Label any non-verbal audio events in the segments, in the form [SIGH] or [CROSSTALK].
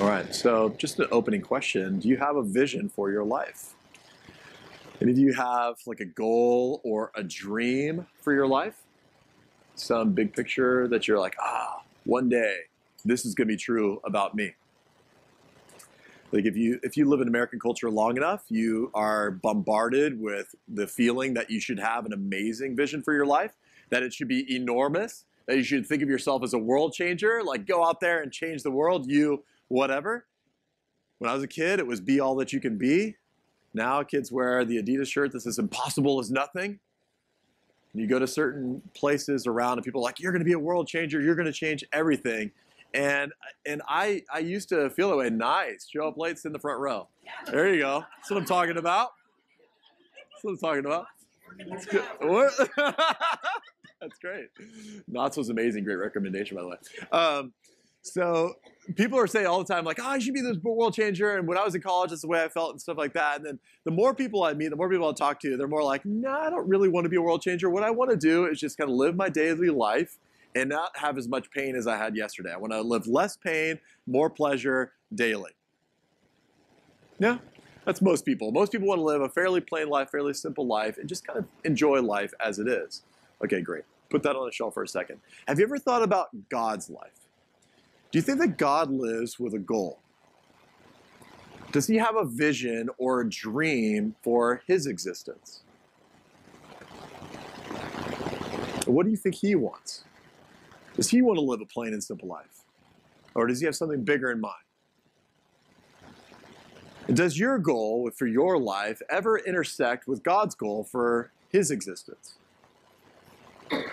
All right, so just an opening question Do you have a vision for your life? Any of you have like a goal or a dream for your life? Some big picture that you're like, ah, one day this is going to be true about me. Like if you if you live in American culture long enough, you are bombarded with the feeling that you should have an amazing vision for your life, that it should be enormous, that you should think of yourself as a world changer, like go out there and change the world, you whatever. When I was a kid, it was be all that you can be. Now kids wear the Adidas shirt that says impossible is nothing. And you go to certain places around and people are like, you're going to be a world changer, you're going to change everything. And and I I used to feel that way. Nice. Show up late, sit in the front row. There you go. That's what I'm talking about. That's what I'm talking about. That's good. [LAUGHS] That's great. Knott's was amazing. Great recommendation, by the way. Um, so people are saying all the time, like, ah, oh, I should be this world changer. And when I was in college, that's the way I felt and stuff like that. And then the more people I meet, the more people I talk to, they're more like, no, nah, I don't really want to be a world changer. What I want to do is just kind of live my daily life and not have as much pain as I had yesterday. I want to live less pain, more pleasure daily. Yeah, that's most people. Most people want to live a fairly plain life, fairly simple life, and just kind of enjoy life as it is. Okay, great. Put that on the shelf for a second. Have you ever thought about God's life? Do you think that God lives with a goal? Does he have a vision or a dream for his existence? What do you think he wants? Does he want to live a plain and simple life? Or does he have something bigger in mind? And does your goal for your life ever intersect with God's goal for his existence?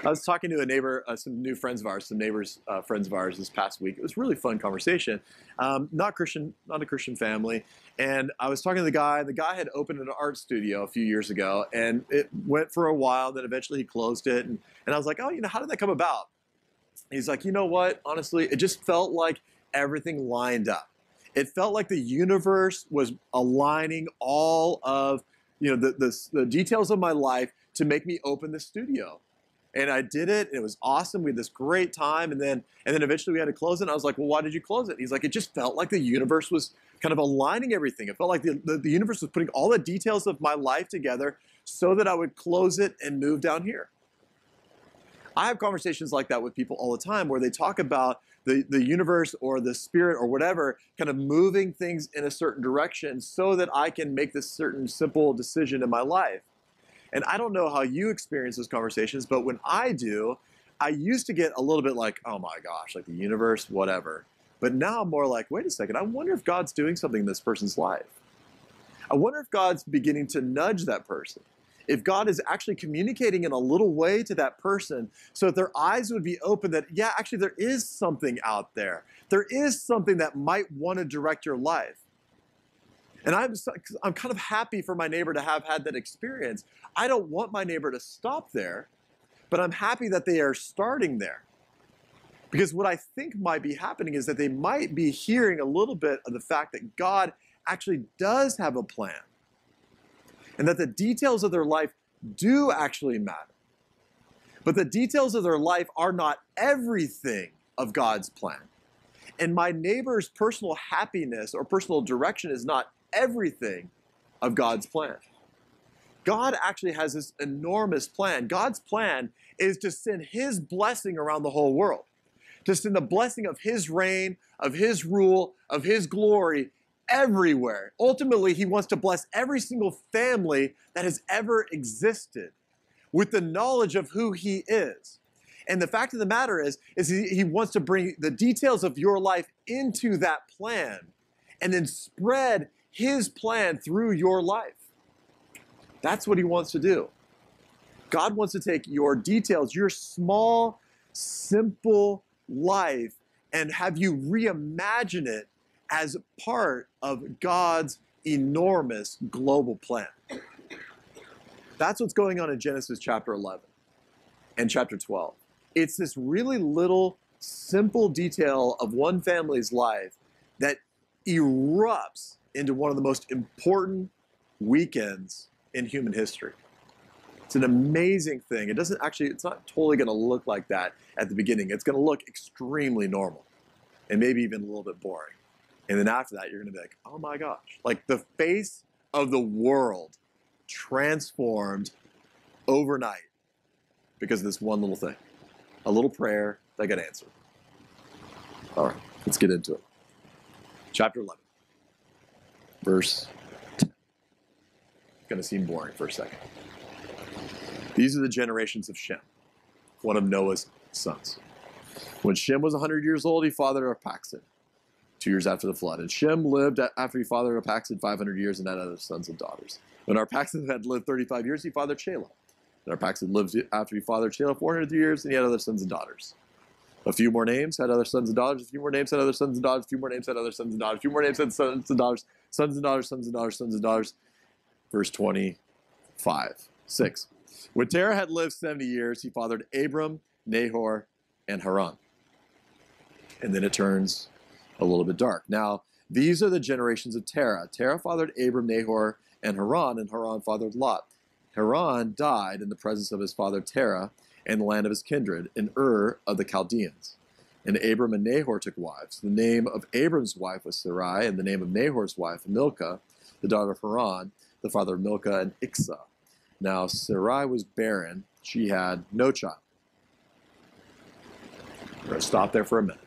I was talking to a neighbor, uh, some new friends of ours, some neighbors, uh, friends of ours this past week. It was really fun conversation. Um, not Christian, not a Christian family. And I was talking to the guy. The guy had opened an art studio a few years ago, and it went for a while. Then eventually he closed it. And, and I was like, oh, you know, how did that come about? He's like, you know what? Honestly, it just felt like everything lined up. It felt like the universe was aligning all of you know the, the, the details of my life to make me open the studio and I did it. And it was awesome. We had this great time, and then and then eventually we had to close it. And I was like, "Well, why did you close it?" he's like, "It just felt like the universe was kind of aligning everything. It felt like the, the, the, universe was putting all the details of my life together so that I would close it and move down here." I have conversations like that with people all the time where they talk about the, the universe or the spirit or whatever kind of moving things in a certain direction so that I can make this certain simple decision in my life. And I don't know how you experience those conversations, but when I do, I used to get a little bit like, oh my gosh, like the universe, whatever. But now I'm more like, wait a second, I wonder if God's doing something in this person's life. I wonder if God's beginning to nudge that person if God is actually communicating in a little way to that person so that their eyes would be open that, yeah, actually, there is something out there. There is something that might want to direct your life. And I'm, I'm kind of happy for my neighbor to have had that experience. I don't want my neighbor to stop there, but I'm happy that they are starting there. Because what I think might be happening is that they might be hearing a little bit of the fact that God actually does have a plan and that the details of their life do actually matter. But the details of their life are not everything of God's plan. And my neighbor's personal happiness or personal direction is not everything of God's plan. God actually has this enormous plan. God's plan is to send His blessing around the whole world, to send the blessing of His reign, of His rule, of His glory everywhere. Ultimately, he wants to bless every single family that has ever existed with the knowledge of who he is. And the fact of the matter is, is he, he wants to bring the details of your life into that plan and then spread his plan through your life. That's what he wants to do. God wants to take your details, your small, simple life, and have you reimagine it as part of God's enormous global plan. That's what's going on in Genesis chapter 11 and chapter 12. It's this really little, simple detail of one family's life that erupts into one of the most important weekends in human history. It's an amazing thing. It doesn't actually, it's not totally going to look like that at the beginning. It's going to look extremely normal and maybe even a little bit boring And then after that, you're going to be like, oh my gosh. Like the face of the world transformed overnight because of this one little thing a little prayer that got answered. All right, let's get into it. Chapter 11, verse 10. It's going to seem boring for a second. These are the generations of Shem, one of Noah's sons. When Shem was 100 years old, he fathered Arphaxad, two years after the flood. And Shem lived after he fathered Arphaxad 500 years and had other sons and daughters. When Arphaxad had lived 35 years, he fathered Shelah. And Arphaxad lived after he fathered Shelah 400 years, and he had other sons and daughters. A few more names had other sons and daughters. A few more names had other sons and daughters. A few more names had other sons and daughters. A few more names had sons and daughters. Sons and daughters. Sons and daughters. Sons and daughters. Verse 25. 6. When Terah had lived 70 years, he fathered Abram, Nahor, and Haran. And then it turns a little bit dark. Now, these are the generations of Terah. Terah fathered Abram, Nahor, and Haran, and Haran fathered Lot. Haran died in the presence of his father Terah and the land of his kindred in Ur of the Chaldeans. And Abram and Nahor took wives. The name of Abram's wife was Sarai, and the name of Nahor's wife, Milcah, the daughter of Haran, the father of Milcah and Iscah. Now Sarai was barren, she had no child. We're going to stop there for a minute.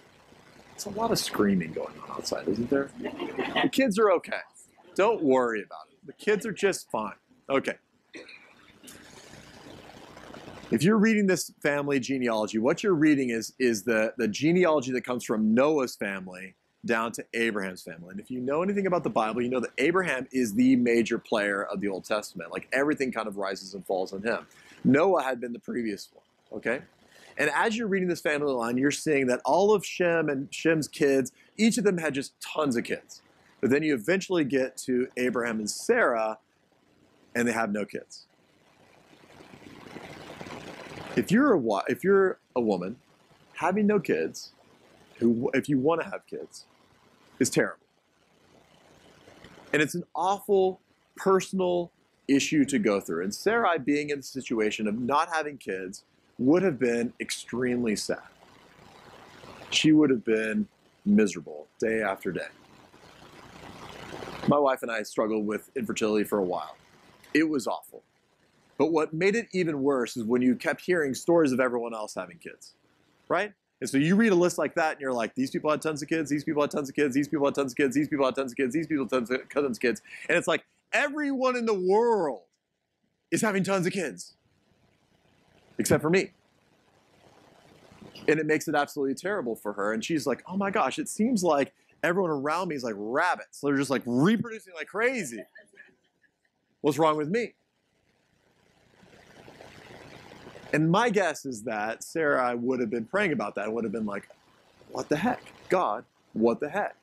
It's a lot of screaming going on outside, isn't there? The kids are okay. Don't worry about it. The kids are just fine. Okay. If you're reading this family genealogy, what you're reading is, is the, the genealogy that comes from Noah's family down to Abraham's family. And if you know anything about the Bible, you know that Abraham is the major player of the Old Testament. Like everything kind of rises and falls on him. Noah had been the previous one, okay? And as you're reading this family line, you're seeing that all of Shem and Shem's kids, each of them had just tons of kids. But then you eventually get to Abraham and Sarah, and they have no kids. If you're a if you're a woman having no kids, who if you want to have kids, is terrible. And it's an awful personal issue to go through. And Sarai being in the situation of not having kids would have been extremely sad. She would have been miserable day after day. My wife and I struggled with infertility for a while. It was awful. But what made it even worse is when you kept hearing stories of everyone else having kids, right? And so you read a list like that and you're like, these people had tons of kids, these people had tons of kids, these people had tons of kids, these people had tons of kids, these people had tons of, tons of kids. And it's like everyone in the world is having tons of kids, except for me. And it makes it absolutely terrible for her. And she's like, oh my gosh, it seems like everyone around me is like rabbits. They're just like reproducing like crazy. What's wrong with me? And my guess is that Sarai would have been praying about that and would have been like, what the heck? God, what the heck?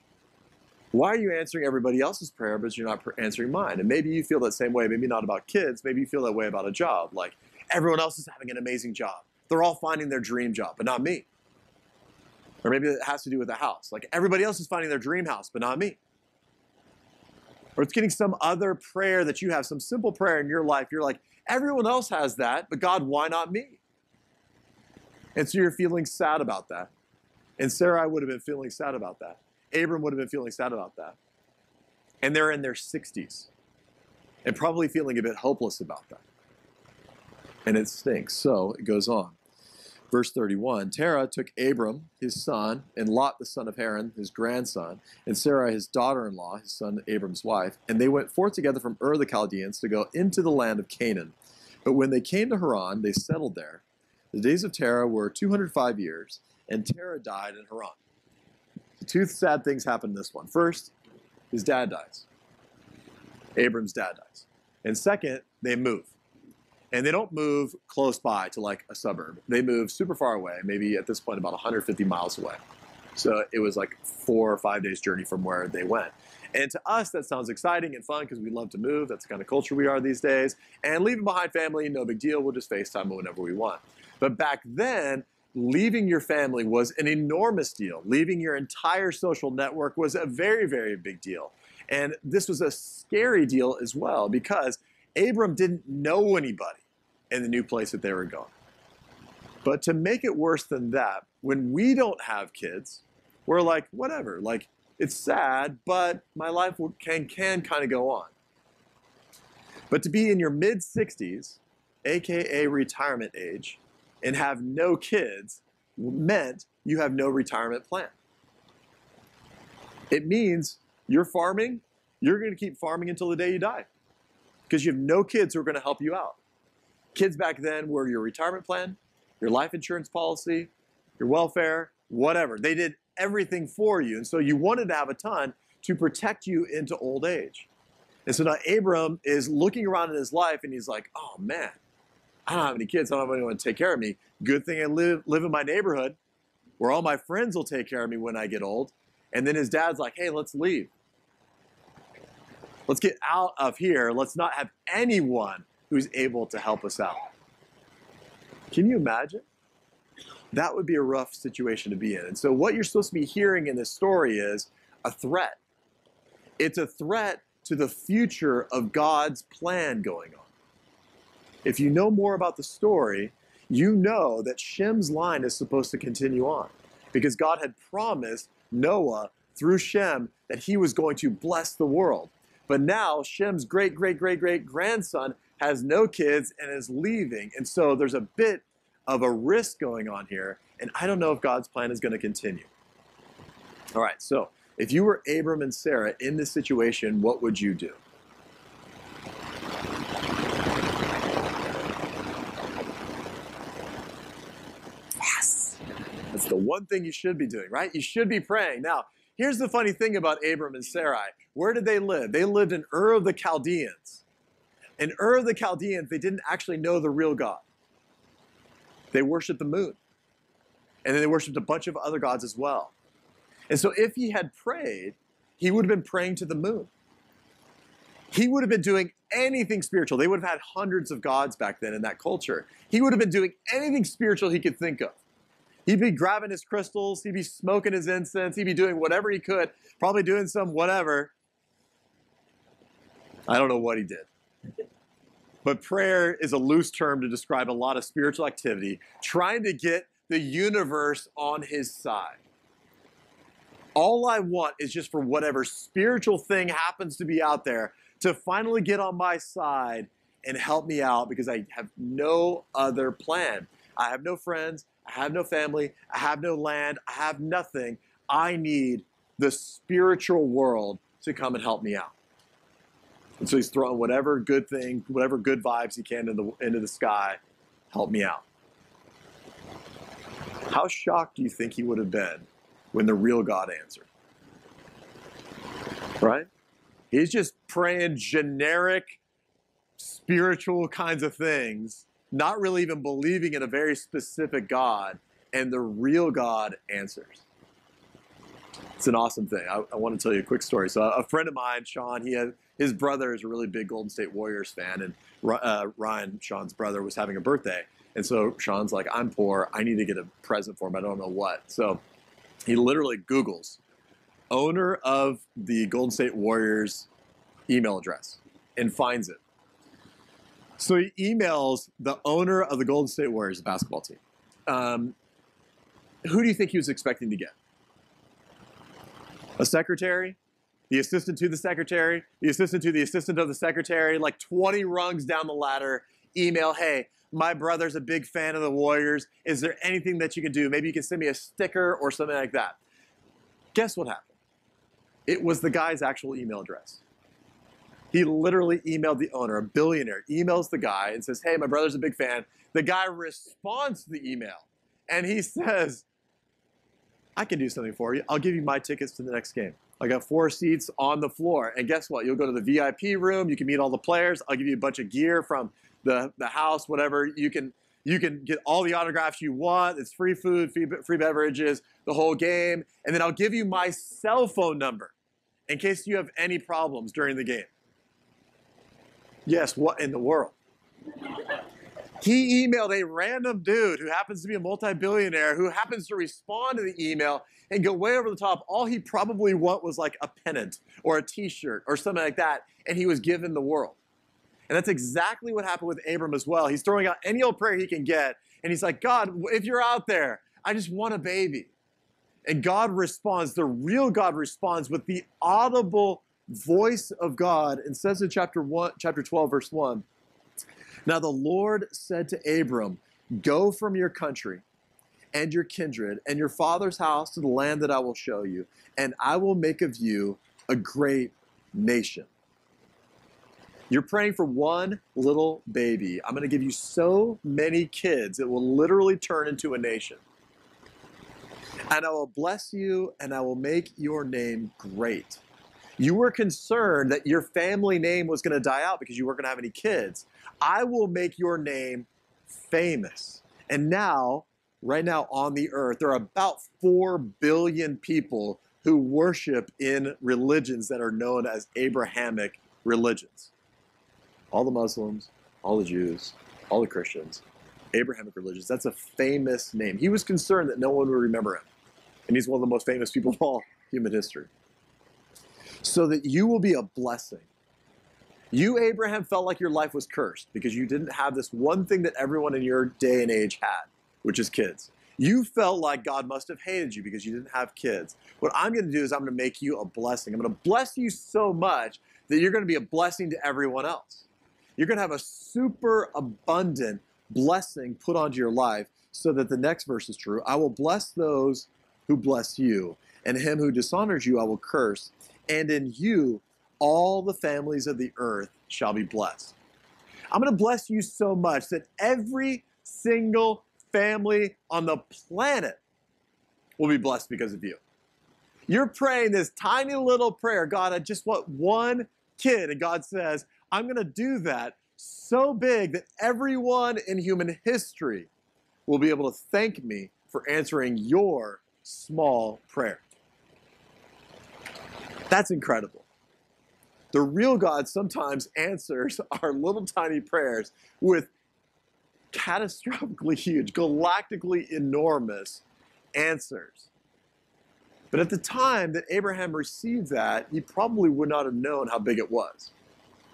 Why are you answering everybody else's prayer, but you're not answering mine? And maybe you feel that same way, maybe not about kids, maybe you feel that way about a job. Like, everyone else is having an amazing job. They're all finding their dream job, but not me. Or maybe it has to do with a house. Like, everybody else is finding their dream house, but not me. Or it's getting some other prayer that you have, some simple prayer in your life. You're like, Everyone else has that, but God, why not me? And so you're feeling sad about that. And Sarah would have been feeling sad about that. Abram would have been feeling sad about that. And they're in their 60s and probably feeling a bit hopeless about that. And it stinks. So it goes on. Verse 31 Terah took Abram, his son, and Lot, the son of Haran, his grandson, and Sarah, his daughter in law, his son Abram's wife, and they went forth together from Ur the Chaldeans to go into the land of Canaan. But when they came to Haran, they settled there. The days of Terah were 205 years, and Terah died in Haran. two sad things happened in this one. First, his dad dies. Abram's dad dies. And second, they move and they don't move close by to like a suburb. They move super far away, maybe at this point about 150 miles away. So it was like four or five days journey from where they went. And to us, that sounds exciting and fun because we love to move. That's the kind of culture we are these days. And leaving behind family, no big deal. We'll just FaceTime whenever we want. But back then, leaving your family was an enormous deal. Leaving your entire social network was a very, very big deal. And this was a scary deal as well because Abram didn't know anybody in the new place that they were going. But to make it worse than that, when we don't have kids, we're like, whatever. Like, it's sad, but my life can, can kind of go on. But to be in your mid 60s, aka retirement age, and have no kids meant you have no retirement plan. It means you're farming, you're going to keep farming until the day you die because you have no kids who are going to help you out. Kids back then were your retirement plan, your life insurance policy, your welfare, whatever. They did everything for you. And so you wanted to have a ton to protect you into old age. And so now Abram is looking around in his life and he's like, oh man, I don't have any kids. I don't have anyone to take care of me. Good thing I live, live in my neighborhood where all my friends will take care of me when I get old. And then his dad's like, hey, let's leave. Let's get out of here. Let's not have anyone who's able to help us out. Can you imagine? That would be a rough situation to be in. And so, what you're supposed to be hearing in this story is a threat. It's a threat to the future of God's plan going on. If you know more about the story, you know that Shem's line is supposed to continue on because God had promised Noah through Shem that he was going to bless the world. But now Shem's great, great, great, great grandson has no kids and is leaving. And so there's a bit of a risk going on here. And I don't know if God's plan is going to continue. All right, so if you were Abram and Sarah in this situation, what would you do? Yes. That's the one thing you should be doing, right? You should be praying. Now, here's the funny thing about Abram and Sarai. Where did they live? They lived in Ur of the Chaldeans. In Ur of the Chaldeans, they didn't actually know the real God. They worshiped the moon. And then they worshiped a bunch of other gods as well. And so if he had prayed, he would have been praying to the moon. He would have been doing anything spiritual. They would have had hundreds of gods back then in that culture. He would have been doing anything spiritual he could think of. He'd be grabbing his crystals, he'd be smoking his incense, he'd be doing whatever he could, probably doing some whatever. I don't know what he did. But prayer is a loose term to describe a lot of spiritual activity, trying to get the universe on his side. All I want is just for whatever spiritual thing happens to be out there to finally get on my side and help me out because I have no other plan. I have no friends, I have no family, I have no land, I have nothing. I need the spiritual world to come and help me out. And so he's throwing whatever good thing, whatever good vibes he can into the, into the sky. Help me out. How shocked do you think he would have been when the real God answered? Right? He's just praying generic, spiritual kinds of things, not really even believing in a very specific God, and the real God answers. It's an awesome thing. I, I want to tell you a quick story. So, a friend of mine, Sean, he had his brother is a really big Golden State Warriors fan, and uh, Ryan, Sean's brother, was having a birthday. And so Sean's like, I'm poor. I need to get a present for him. I don't know what. So he literally Googles owner of the Golden State Warriors email address and finds it. So he emails the owner of the Golden State Warriors basketball team. Um, who do you think he was expecting to get? A secretary? The assistant to the secretary, the assistant to the assistant of the secretary, like 20 rungs down the ladder, email, hey, my brother's a big fan of the Warriors. Is there anything that you can do? Maybe you can send me a sticker or something like that. Guess what happened? It was the guy's actual email address. He literally emailed the owner, a billionaire, emails the guy and says, Hey, my brother's a big fan. The guy responds to the email and he says, I can do something for you. I'll give you my tickets to the next game. I got four seats on the floor. And guess what? You'll go to the VIP room. You can meet all the players. I'll give you a bunch of gear from the, the house, whatever. You can you can get all the autographs you want. It's free food, free, free beverages, the whole game. And then I'll give you my cell phone number in case you have any problems during the game. Yes, what in the world? He emailed a random dude who happens to be a multi billionaire who happens to respond to the email and go way over the top. All he probably want was like a pennant or a t shirt or something like that, and he was given the world. And that's exactly what happened with Abram as well. He's throwing out any old prayer he can get, and he's like, God, if you're out there, I just want a baby. And God responds, the real God responds with the audible voice of God and says in chapter 1 chapter 12 verse 1 Now the Lord said to Abram, Go from your country and your kindred and your father's house to the land that I will show you, and I will make of you a great nation. You're praying for one little baby. I'm going to give you so many kids, it will literally turn into a nation. And I will bless you and I will make your name great. You were concerned that your family name was going to die out because you weren't going to have any kids. I will make your name famous. And now, right now on the earth, there are about 4 billion people who worship in religions that are known as Abrahamic religions. All the Muslims, all the Jews, all the Christians, Abrahamic religions. That's a famous name. He was concerned that no one would remember him. And he's one of the most famous people of all human history so that you will be a blessing. You, Abraham, felt like your life was cursed because you didn't have this one thing that everyone in your day and age had, which is kids. You felt like God must have hated you because you didn't have kids. What I'm going to do is I'm going to make you a blessing. I'm going to bless you so much that you're going to be a blessing to everyone else. You're going to have a super abundant blessing put onto your life so that the next verse is true. I will bless those who bless you, and him who dishonors you I will curse and in you all the families of the earth shall be blessed. I'm going to bless you so much that every single family on the planet will be blessed because of you. You're praying this tiny little prayer God, I just want one kid. And God says, I'm going to do that so big that everyone in human history will be able to thank me for answering your small prayer. That's incredible. The real God sometimes [LAUGHS] answers our little tiny prayers with catastrophically [LAUGHS] huge, galactically enormous answers. But at the time that Abraham received that, he probably would not have known how big it was.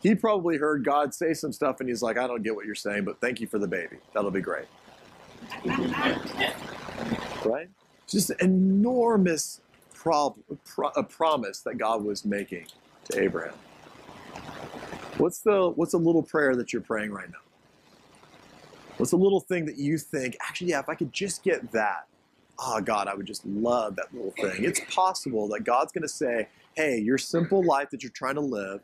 He probably heard God say some stuff and he's like, I don't get what you're saying, but thank you for the baby. That'll be great. [LAUGHS] right? Just enormous pro- a promise that God was making to Abraham. What's the what's a little prayer that you're praying right now? What's a little thing that you think, actually, yeah, if I could just get that, oh God, I would just love that little thing. It's possible that God's going to say, hey, your simple life that you're trying to live,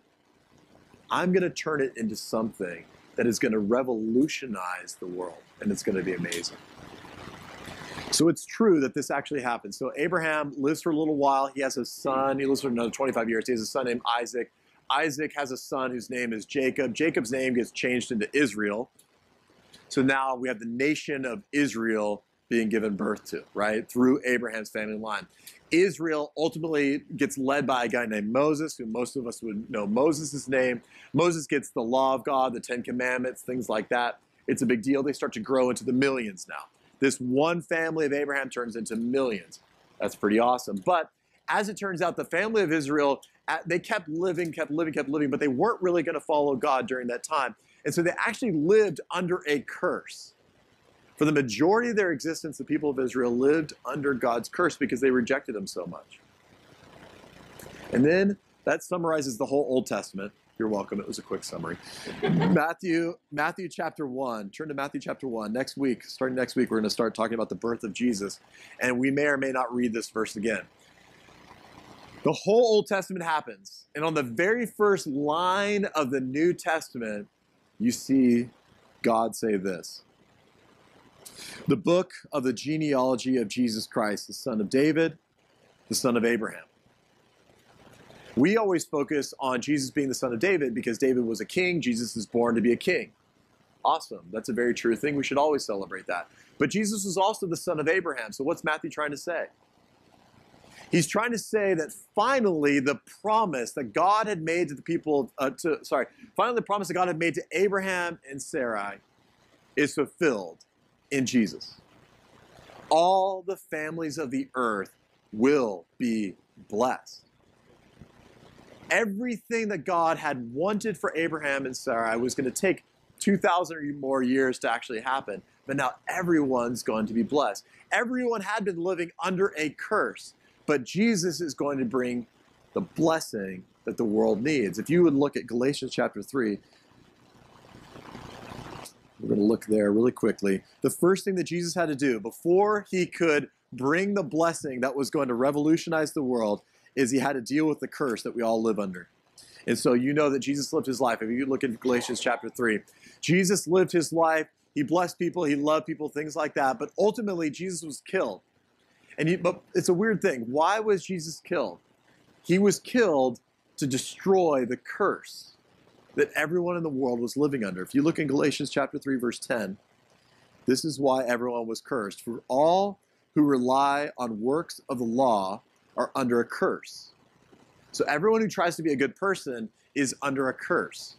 I'm going to turn it into something that is going to revolutionize the world, and it's going to be amazing. So it's true that this actually happened. So Abraham lives for a little while. He has a son. He lives for another 25 years. He has a son named Isaac. Isaac has a son whose name is Jacob. Jacob's name gets changed into Israel. So now we have the nation of Israel being given birth to, right? Through Abraham's family line. Israel ultimately gets led by a guy named Moses, who most of us would know Moses' name. Moses gets the law of God, the Ten Commandments, things like that. It's a big deal. They start to grow into the millions now. This one family of Abraham turns into millions. That's pretty awesome. But as it turns out, the family of Israel, they kept living, kept living, kept living, but they weren't really going to follow God during that time. And so they actually lived under a curse. For the majority of their existence, the people of Israel lived under God's curse because they rejected him so much. And then that summarizes the whole Old Testament. You're welcome. It was a quick summary. [LAUGHS] Matthew, Matthew chapter 1. Turn to Matthew chapter 1. Next week, starting next week, we're going to start talking about the birth of Jesus. And we may or may not read this verse again. The whole Old Testament happens. And on the very first line of the New Testament, you see God say this The book of the genealogy of Jesus Christ, the son of David, the son of Abraham. We always focus on Jesus being the son of David because David was a king. Jesus is born to be a king. Awesome. That's a very true thing. We should always celebrate that. But Jesus was also the son of Abraham. So what's Matthew trying to say? He's trying to say that finally the promise that God had made to the people, uh, to sorry, finally the promise that God had made to Abraham and Sarai is fulfilled in Jesus. All the families of the earth will be blessed everything that God had wanted for Abraham and Sarah was going to take 2,000 or more years to actually happen. but now everyone's going to be blessed. Everyone had been living under a curse, but Jesus is going to bring the blessing that the world needs. If you would look at Galatians chapter 3, we're going to look there really quickly. The first thing that Jesus had to do before he could bring the blessing that was going to revolutionize the world is he had to deal with the curse that we all live under. And so you know that Jesus lived his life. If you look at Galatians chapter 3, Jesus lived his life. He blessed people, he loved people, things like that. But ultimately, Jesus was killed. And he, but it's a weird thing. Why was Jesus killed? He was killed to destroy the curse that everyone in the world was living under. If you look in Galatians chapter 3 verse 10, this is why everyone was cursed. For all who rely on works of the law are under a curse. So everyone who tries to be a good person is under a curse.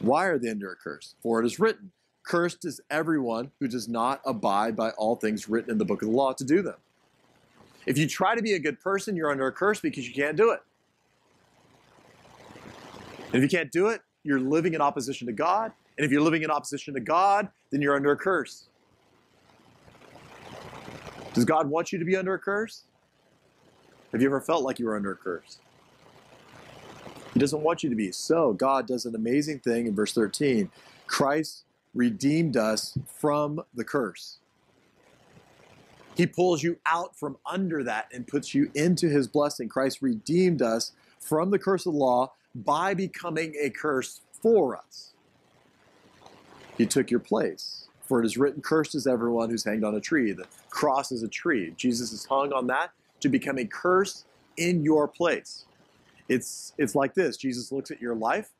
Why are they under a curse? For it is written, Cursed is everyone who does not abide by all things written in the book of the law to do them. If you try to be a good person, you're under a curse because you can't do it. And if you can't do it, you're living in opposition to God. And if you're living in opposition to God, then you're under a curse. Does God want you to be under a curse? Have you ever felt like you were under a curse? He doesn't want you to be. So God does an amazing thing in verse 13. Christ redeemed us from the curse. He pulls you out from under that and puts you into his blessing. Christ redeemed us from the curse of the law by becoming a curse for us. He took your place. For it is written, Cursed is everyone who's hanged on a tree. The cross is a tree. Jesus is hung on that to become a curse in your place. It's, it's like this Jesus looks at your life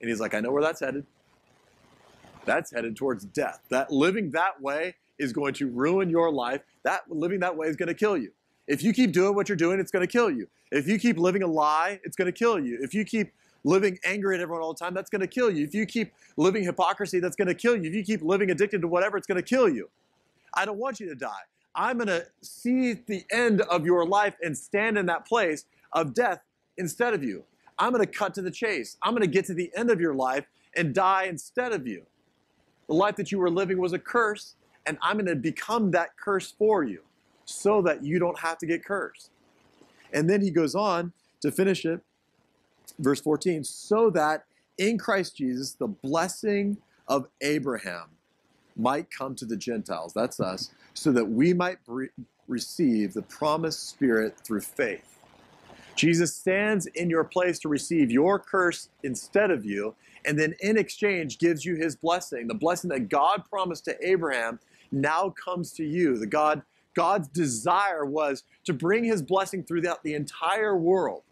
and he's like, I know where that's headed. That's headed towards death. That living that way is going to ruin your life. That living that way is going to kill you. If you keep doing what you're doing, it's going to kill you. If you keep living a lie, it's going to kill you. If you keep living angry at everyone all the time, that's going to kill you. If you keep living hypocrisy, that's going to kill you. If you keep living addicted to whatever, it's going to kill you. I don't want you to die. I'm going to see the end of your life and stand in that place of death instead of you. I'm going to cut to the chase. I'm going to get to the end of your life and die instead of you. The life that you were living was a curse, and I'm going to become that curse for you so that you don't have to get cursed. And then he goes on to finish it verse 14, so that in Christ Jesus the blessing of Abraham might come to the Gentiles, that's us, so that we might receive the promised Spirit through faith. Jesus stands in your place to receive your curse instead of you, and then in exchange gives you his blessing. The blessing that God promised to Abraham now comes to you. The God God's desire was to bring his blessing throughout the entire world.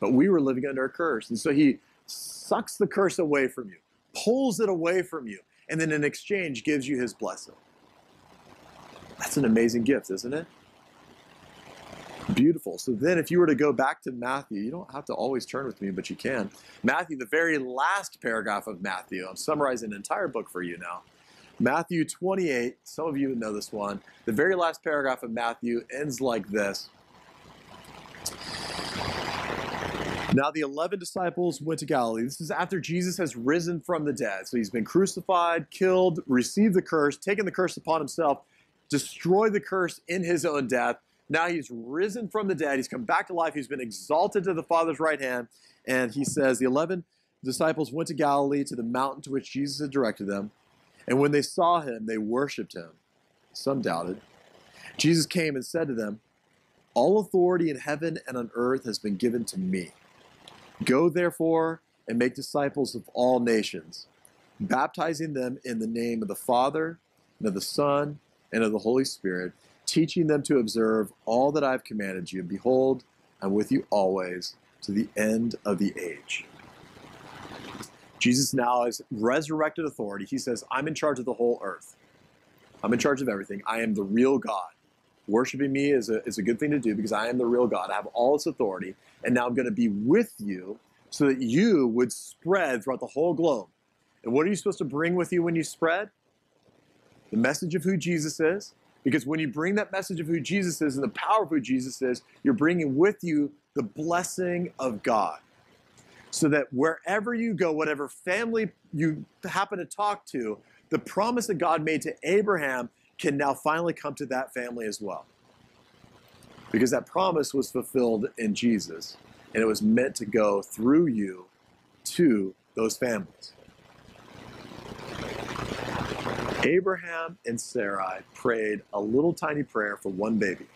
But we were living under a curse. And so he sucks the curse away from you, pulls it away from you, and then in exchange gives you his blessing. That's an amazing gift, isn't it? Beautiful. So then, if you were to go back to Matthew, you don't have to always turn with me, but you can. Matthew, the very last paragraph of Matthew, I'm summarizing an entire book for you now. Matthew 28, some of you know this one. The very last paragraph of Matthew ends like this Now the 11 disciples went to Galilee. This is after Jesus has risen from the dead. So he's been crucified, killed, received the curse, taken the curse upon himself, destroyed the curse in his own death. Now he's risen from the dead. He's come back to life. He's been exalted to the Father's right hand. And he says, The 11 disciples went to Galilee to the mountain to which Jesus had directed them. And when they saw him, they worshiped him. Some doubted. Jesus came and said to them, All authority in heaven and on earth has been given to me. Go therefore and make disciples of all nations, baptizing them in the name of the Father, and of the Son, and of the Holy Spirit, teaching them to observe all that I've commanded you. Behold, I'm with you always to the end of the age. Jesus now has resurrected authority. He says, I'm in charge of the whole earth. I'm in charge of everything. I am the real God. Worshiping me is a, is a good thing to do because I am the real God. I have all this authority, and now I'm going to be with you so that you would spread throughout the whole globe. And what are you supposed to bring with you when you spread? The message of who Jesus is. Because when you bring that message of who Jesus is and the power of who Jesus is, you're bringing with you the blessing of God. So that wherever you go, whatever family you happen to talk to, the promise that God made to Abraham can now finally come to that family as well. Because that promise was fulfilled in Jesus, and it was meant to go through you to those families. Abraham and Sarai prayed a little tiny prayer for one baby.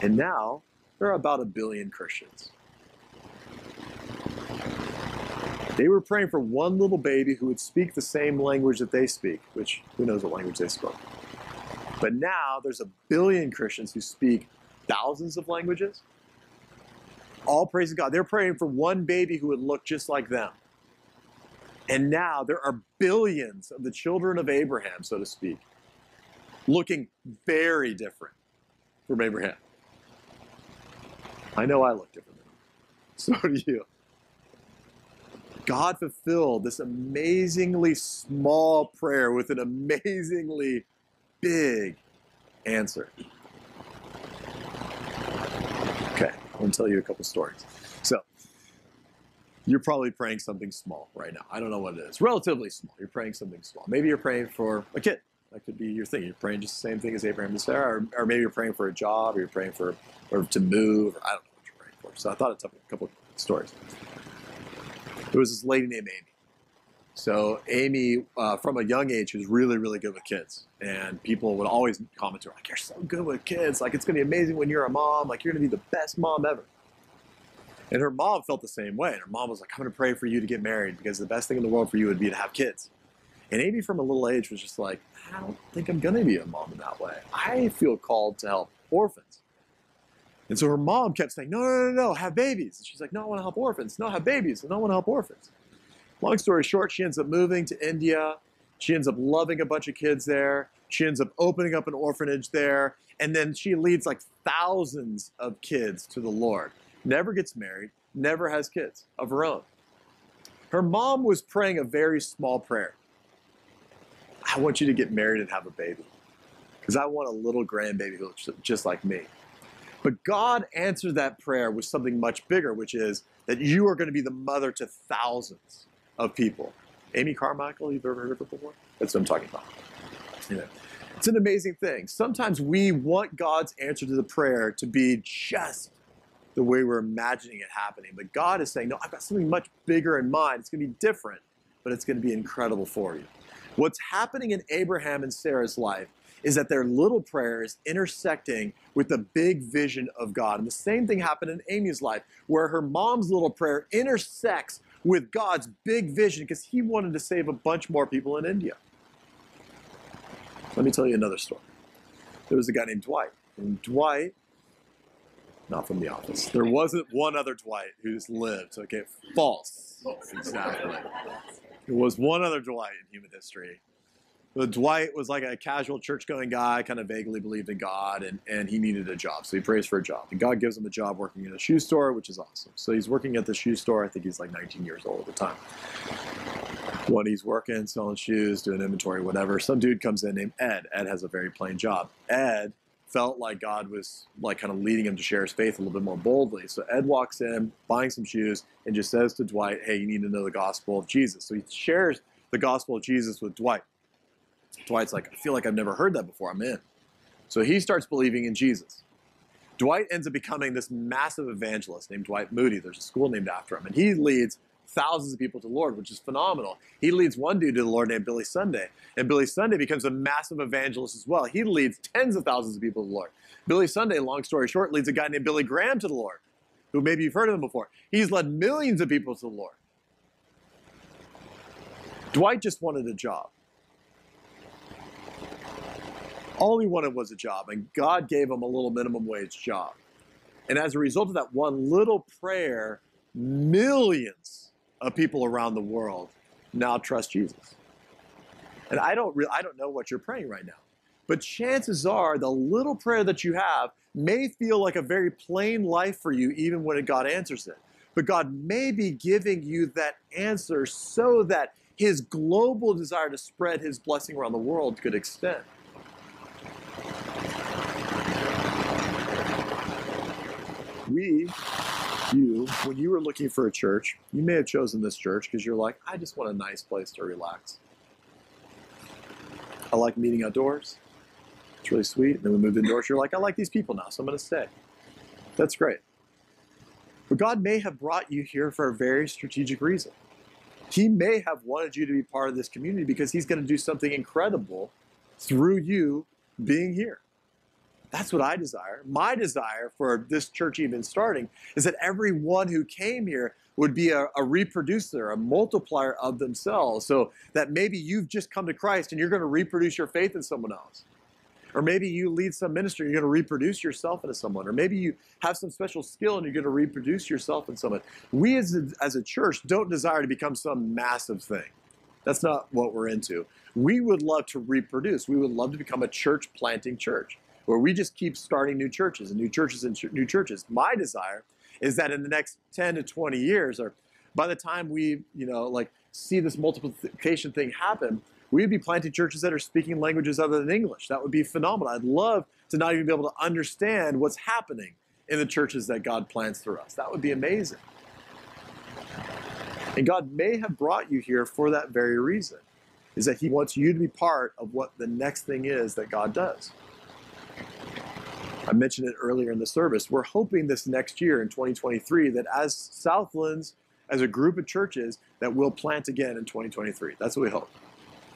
And now there are about a billion Christians. They were praying for one little baby who would speak the same language that they speak, which who knows what language they spoke. But now there's a billion Christians who speak thousands of languages, all praising God. They're praying for one baby who would look just like them. And now there are billions of the children of Abraham, so to speak, looking very different from Abraham. I know I look different. [LAUGHS] So do you. God fulfilled this amazingly small prayer with an amazingly big answer. Okay, I'm to tell you a couple stories. You're probably praying something small right now. I don't know what it is. Relatively small. You're praying something small. Maybe you're praying for a kid. That could be your thing. You're praying just the same thing as Abraham and Sarah, or, or maybe you're praying for a job, or you're praying for or to move, or I don't know what you're praying for. So I thought I'd a couple stories there was this lady named Amy. So Amy, uh, from a young age, was really, really good with kids, and people would always comment to her like, "You're so good with kids. Like it's gonna be amazing when you're a mom. Like you're gonna be the best mom ever." And her mom felt the same way. And her mom was like, "I'm gonna pray for you to get married because the best thing in the world for you would be to have kids." And Amy, from a little age, was just like, "I don't think I'm gonna be a mom in that way. I feel called to help orphans." And so her mom kept saying, no, no, no, no, have babies. And she's like, no, I want to help orphans. No, have babies. And I want to help orphans. Long story short, she ends up moving to India. She ends up loving a bunch of kids there. She ends up opening up an orphanage there. And then she leads like thousands of kids to the Lord. Never gets married, never has kids of her own. Her mom was praying a very small prayer I want you to get married and have a baby because I want a little grandbaby who looks just like me. But God answered that prayer with something much bigger, which is that you are going to be the mother to thousands of people. Amy Carmichael, you've ever heard of her before? That's what I'm talking about. Yeah. It's an amazing thing. Sometimes we want God's answer to the prayer to be just the way we're imagining it happening. But God is saying, no, I've got something much bigger in mind. It's going to be different, but it's going to be incredible for you. What's happening in Abraham and Sarah's life is that their little prayer is intersecting with the big vision of God. And the same thing happened in Amy's life, where her mom's little prayer intersects with God's big vision because he wanted to save a bunch more people in India. Let me tell you another story. There was a guy named Dwight. And Dwight, not from the office, there wasn't one other Dwight who's lived. Okay, false. Exactly. There was one other Dwight in human history but Dwight was like a casual church going guy, kind of vaguely believed in God, and, and he needed a job. So he prays for a job. And God gives him a job working in a shoe store, which is awesome. So he's working at the shoe store. I think he's like 19 years old at the time. When he's working, selling shoes, doing inventory, whatever, some dude comes in named Ed. Ed has a very plain job. Ed felt like God was like kind of leading him to share his faith a little bit more boldly. So Ed walks in, buying some shoes, and just says to Dwight, Hey, you need to know the gospel of Jesus. So he shares the gospel of Jesus with Dwight. Dwight's like, I feel like I've never heard that before. I'm in. So he starts believing in Jesus. Dwight ends up becoming this massive evangelist named Dwight Moody. There's a school named after him. And he leads thousands of people to the Lord, which is phenomenal. He leads one dude to the Lord named Billy Sunday. And Billy Sunday becomes a massive evangelist as well. He leads tens of thousands of people to the Lord. Billy Sunday, long story short, leads a guy named Billy Graham to the Lord, who maybe you've heard of him before. He's led millions of people to the Lord. Dwight just wanted a job. All he wanted was a job, and God gave him a little minimum wage job. And as a result of that one little prayer, millions of people around the world now trust Jesus. And I don't re- I don't know what you're praying right now. But chances are the little prayer that you have may feel like a very plain life for you even when God answers it. But God may be giving you that answer so that his global desire to spread his blessing around the world could extend. we, you, when you were looking for a church, you may have chosen this church because you're like, I just want a nice place to relax. I like meeting outdoors. It's really sweet. And then we moved indoors. You're like, I like these people now, so I'm going to stay. That's great. But God may have brought you here for a very strategic reason. He may have wanted you to be part of this community because He's going to do something incredible through you being here. That's what I desire. My desire for this church even starting is that everyone who came here would be a, a, reproducer, a multiplier of themselves. So that maybe you've just come to Christ and you're going to reproduce your faith in someone else. Or maybe you lead some ministry, you're going to reproduce yourself into someone. Or maybe you have some special skill and you're going to reproduce yourself in someone. We as a, as a church don't desire to become some massive thing. That's not what we're into. We would love to reproduce. We would love to become a church planting church where we just keep starting new churches and new churches and ch- new churches. My desire is that in the next 10 to 20 years, or by the time we, you know, like see this multiplication thing happen, we'd be planting churches that are speaking languages other than English. That would be phenomenal. I'd love to not even be able to understand what's happening in the churches that God plants through us. That would be amazing. And God may have brought you here for that very reason, is that He wants you to be part of what the next thing is that God does. I mentioned it earlier in the service. We're hoping this next year in 2023 that as Southlands, as a group of churches, that we'll plant again in 2023. That's what we hope.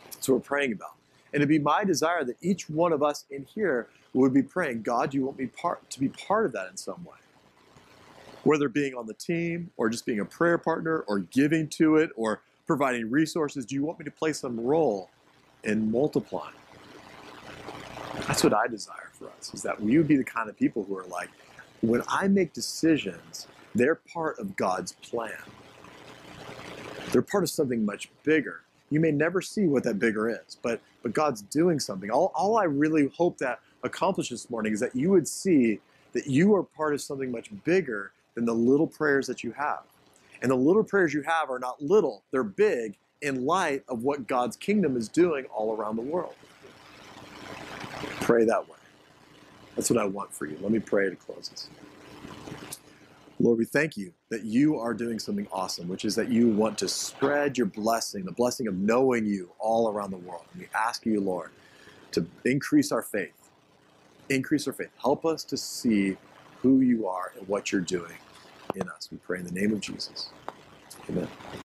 What we're praying about. And it'd be my desire that each one of us in here would be praying, God, you want me part to be part of that in some way. Whether being on the team or just being a prayer partner or giving to it or providing resources, do you want me to play some role in multiplying? That's what I desire for us, is that we would be the kind of people who are like, when I make decisions, they're part of God's plan. They're part of something much bigger. You may never see what that bigger is, but but God's doing something. All, all I really hope that accomplishes this morning is that you would see that you are part of something much bigger than the little prayers that you have. And the little prayers you have are not little, they're big in light of what God's kingdom is doing all around the world. Pray that way. That's what I want for you. Let me pray to close this. Lord, we thank you that you are doing something awesome, which is that you want to spread your blessing, the blessing of knowing you all around the world. And we ask you, Lord, to increase our faith. Increase our faith. Help us to see who you are and what you're doing in us. We pray in the name of Jesus. Amen.